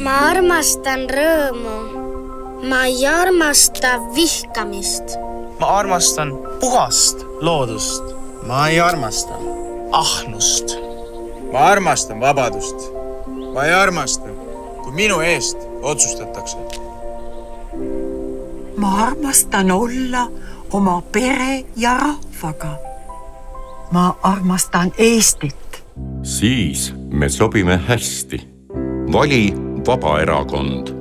ma armastan rõõmu. ma ei armasta vihkamist. ma armastan puhast loodust. ma ei armasta ahnust. ma armastan vabadust. ma ei armasta, kui minu eest otsustatakse. ma armastan olla oma pere ja rahvaga. ma armastan Eestit. siis me sobime hästi. vali Vabaerakond